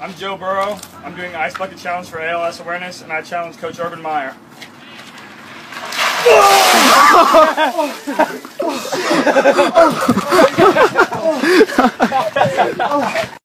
I'm Joe Burrow. I'm doing Ice Bucket Challenge for ALS Awareness, and I challenge Coach Urban Meyer. oh,